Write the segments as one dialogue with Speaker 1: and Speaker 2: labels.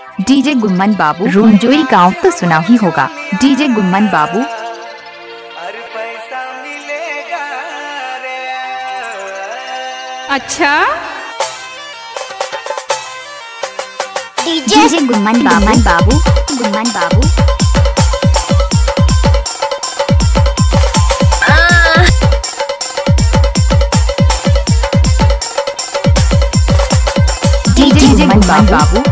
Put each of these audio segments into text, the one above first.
Speaker 1: DJ Gumman बाबू रूमजोई गाँव तो सुना ही होगा। डीजे गुम्मन बाबू।
Speaker 2: हर पैसा मिलेगा रे।
Speaker 3: अच्छा?
Speaker 1: डीजे गुम्मन बामन Babu. Gumman Babu. DJ Gumman Babu.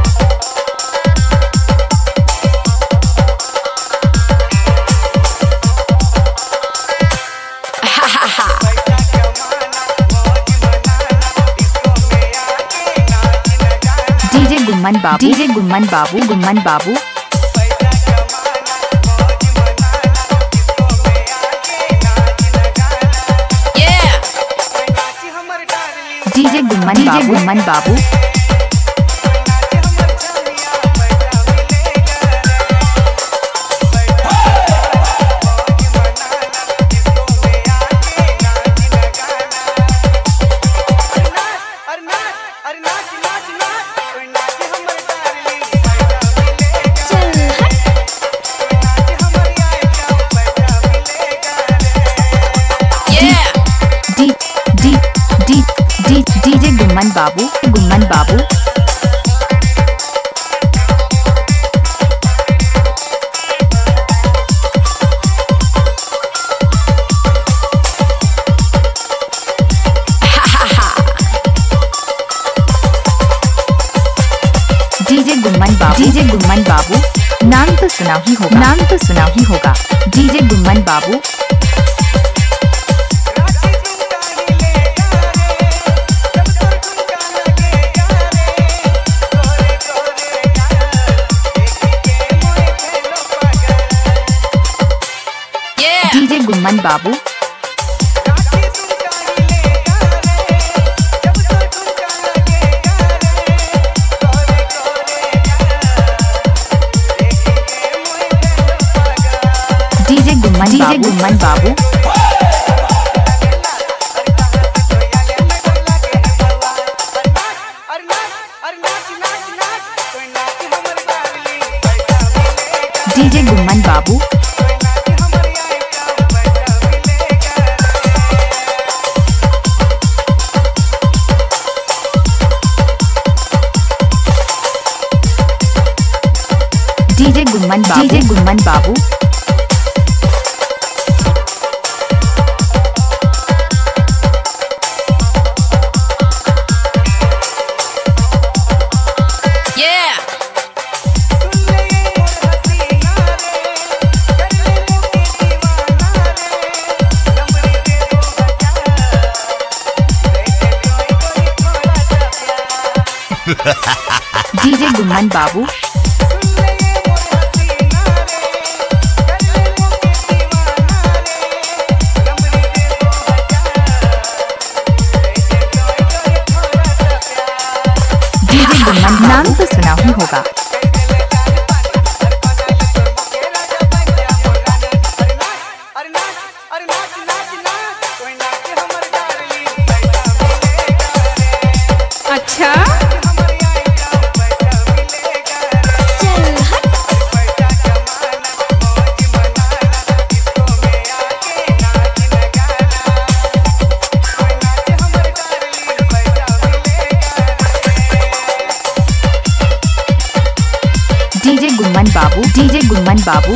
Speaker 1: Gumman Babu. DJ Gumman Babu Gumman Babu. DJ Gumman Babu. Gumman Babu. D DJ Gumman Babu Gumman Babu DJ Gumman Babu DJ Gumman Babu नाम तो सुना ही होगा। नाम तो सुना ही होगा। डीजे गुम्मन बाबू
Speaker 2: नाच कोई नाच हमर डार्लिंग पैसा मिलेगा
Speaker 1: डीजे गुम्मन बाबू।
Speaker 2: कोई थोड़ा सा प्यार
Speaker 1: डीजे गुम्मन बाबू।
Speaker 2: प्यार
Speaker 1: नाम तो सुना ही होगा।
Speaker 3: अच्छा।
Speaker 1: गुम्मन बाबू डीजे गुम्मन बाबू